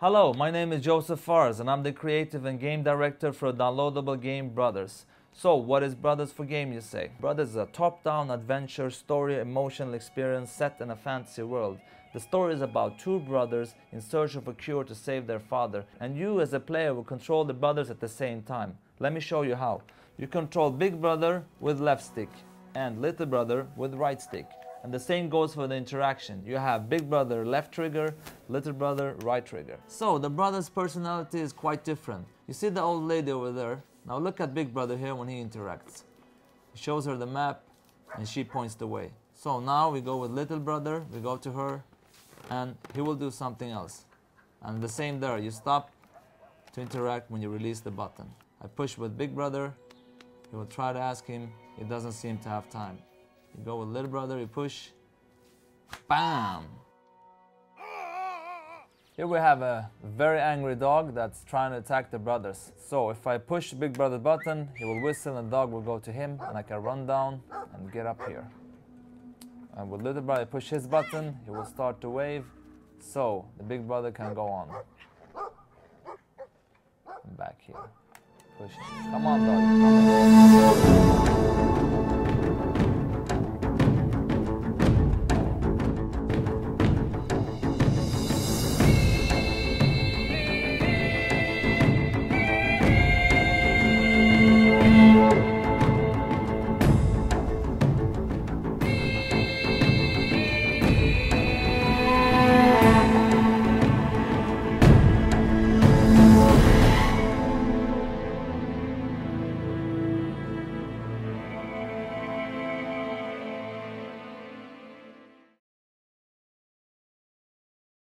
Hello, my name is Josef Fares and I'm the creative and game director for downloadable game Brothers. So, what is Brothers for Game, you say? Brothers is a top down adventure story emotional experience set in a fantasy world. The story is about two brothers in search of a cure to save their father, and you as a player will control the brothers at the same time. Let me show you how. You control Big Brother with left stick and Little Brother with right stick. And the same goes for the interaction. You have big brother left trigger, little brother right trigger. So the brother's personality is quite different. You see the old lady over there? Now look at big brother here when he interacts. He shows her the map and she points the way. So now we go with little brother, we go to her and he will do something else. And the same there, you stop to interact when you release the button. I push with big brother, he will try to ask him, he doesn't seem to have time. You go with little brother, you push. Bam! Here we have a very angry dog that's trying to attack the brothers. So if I push big brother button, he will whistle and the dog will go to him and I can run down and get up here. And with little brother push his button, he will start to wave. So the big brother can go on. Back here. Pushing. Come on dog. Come on.